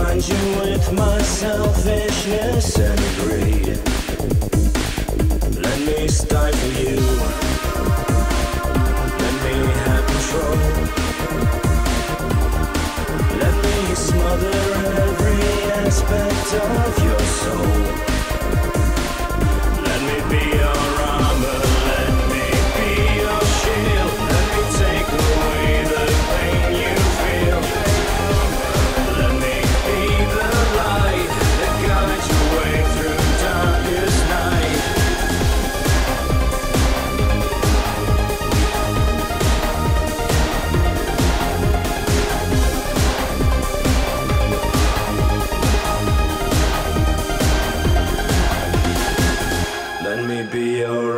blind you with my selfishness and greed. Let me stifle you. Let me have control. Let me smother every aspect of you. be alright.